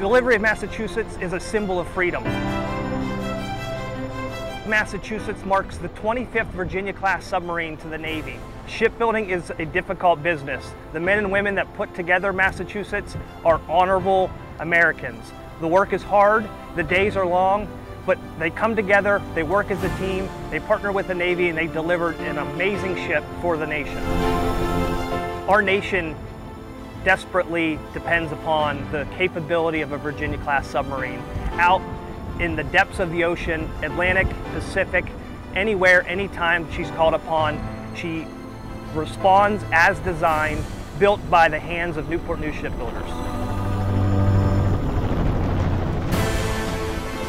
delivery of Massachusetts is a symbol of freedom. Massachusetts marks the 25th Virginia-class submarine to the Navy. Shipbuilding is a difficult business. The men and women that put together Massachusetts are honorable Americans. The work is hard, the days are long, but they come together, they work as a team, they partner with the Navy, and they delivered an amazing ship for the nation. Our nation desperately depends upon the capability of a Virginia-class submarine out in the depths of the ocean, Atlantic, Pacific, anywhere, anytime she's called upon. She responds as designed, built by the hands of Newport News shipbuilders.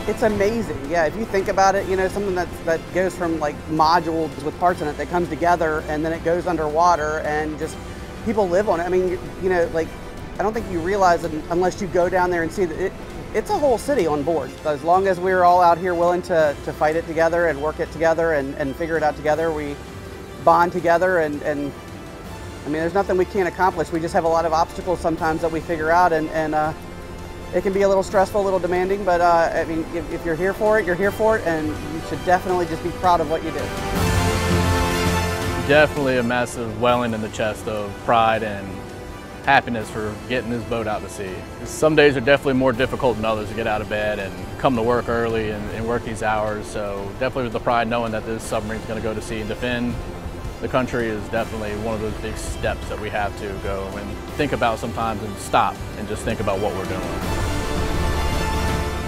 It's amazing, yeah. If you think about it, you know, something that that goes from like modules with parts in it that comes together and then it goes underwater and just people live on it. I mean, you know, like I don't think you realize it unless you go down there and see that it, it's a whole city on board. As long as we're all out here willing to, to fight it together and work it together and, and figure it out together, we bond together and, and I mean, there's nothing we can't accomplish. We just have a lot of obstacles sometimes that we figure out and, and uh, it can be a little stressful, a little demanding, but uh, I mean, if, if you're here for it, you're here for it and you should definitely just be proud of what you do. Definitely a massive welling in the chest of pride and happiness for getting this boat out to sea. Some days are definitely more difficult than others to get out of bed and come to work early and, and work these hours. So definitely with the pride knowing that this submarine is going to go to sea and defend the country is definitely one of those big steps that we have to go and think about sometimes and stop and just think about what we're doing.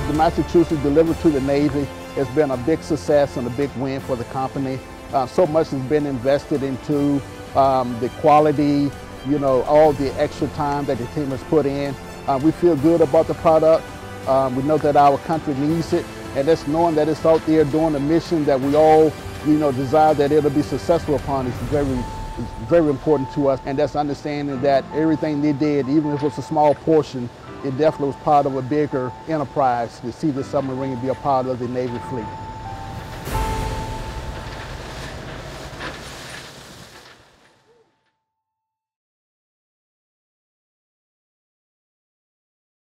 The Massachusetts delivered to the Navy has been a big success and a big win for the company. Uh, so much has been invested into um, the quality, you know, all the extra time that the team has put in. Uh, we feel good about the product. Um, we know that our country needs it, and that's knowing that it's out there doing a mission that we all, you know, desire that it'll be successful upon is very, is very important to us. And that's understanding that everything they did, even if it was a small portion, it definitely was part of a bigger enterprise to see the submarine be a part of the Navy fleet.